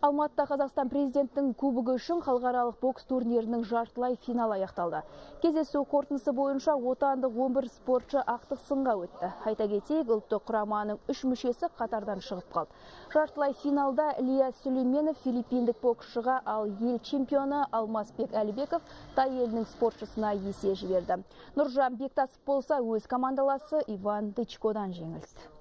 Алматыда Қазақстан президенттің кубогы үшін халықаралық бокс турнирінің жартылай финал аяқталды. Кездесу қорытындысы бойынша отандық 11 спортшы ақтық сынға өтті. Айта кетейік, ұлттық құраманың үш мүшесі қатардан шығып қалды. Жартылай финалда Илья Сүлейменов филиппиндік боксшыға, ал ел чемпионы Алмасбек Әлібеков тай елінің спортшысына есе жіберді. Нұржан Бектасов болса өз командаласы Иван Дычкодан жеңілді.